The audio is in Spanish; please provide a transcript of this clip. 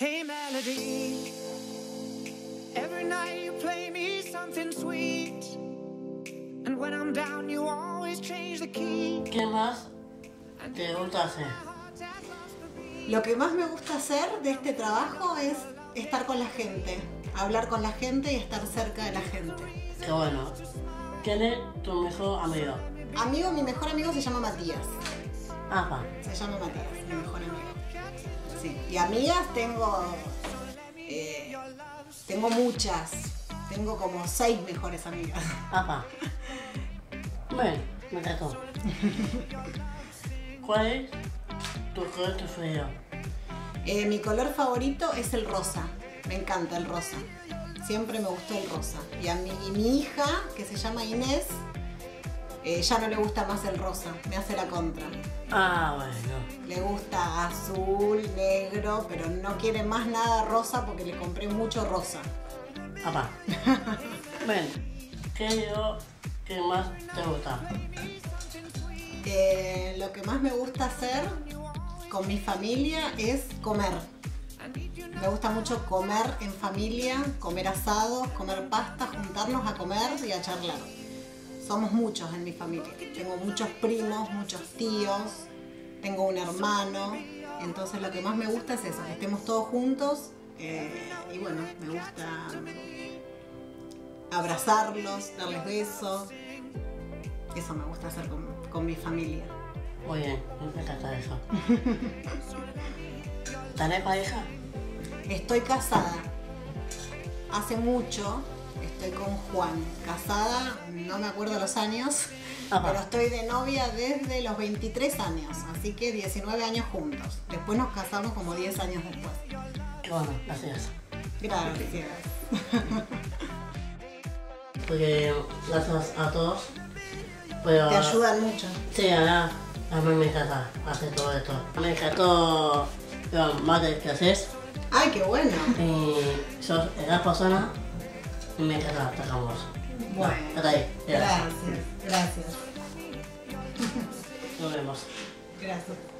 Hey Melody, every night you play me something sweet. And when I'm down, you always change the key. ¿Qué más te gusta hacer? Lo que más me gusta hacer de este trabajo es estar con la gente, hablar con la gente y estar cerca de la gente. Qué bueno. ¿Quién es tu mejor amigo? Amigo, mi mejor amigo se llama Matías. Apa. Se llama Matías, mi mejor amigo. Sí. Y amigas tengo. eh, tengo muchas. Tengo como seis mejores amigas. Apa. Bueno, me encantó. ¿Cuál es tu color preferido? Eh, mi color favorito es el rosa. Me encanta el rosa. Siempre me gustó el rosa. Y a mi, y mi hija, que se llama Inés, eh, ya no le gusta más el rosa. Me hace la contra. Ah, bueno. Le gusta azul, negro, pero no quiere más nada rosa porque le compré mucho rosa. Apa. Bueno, ¿qué que más te gusta? Eh, lo que más me gusta hacer con mi familia es comer. Me gusta mucho comer en familia, comer asados, comer pasta, juntarnos a comer y a charlar. Somos muchos en mi familia. Tengo muchos primos, muchos tíos, tengo un hermano. Entonces lo que más me gusta es eso, que estemos todos juntos. eh, y bueno, me gusta abrazarlos, darles besos. Eso me gusta hacer con, con mi familia. Muy bien, me encanta eso. ¿Tenés pareja? Estoy casada. Hace mucho estoy con Juan. Casada, no me acuerdo los años, Ajá. pero estoy de novia desde los 23 años, así que 19 años juntos. Después nos casamos como 10 años después. Qué bueno, gracias. Gracias. Porque gracias a todos. Pero, Te ayudan mucho. Sí, a, a mí me encanta hacer todo esto. Me encantó lo más que haces. Ay, qué bueno. Y sos la persona y me encanta tocamos. Bueno. hasta ahí. ya. Gracias, gracias, Nos vemos. gracias.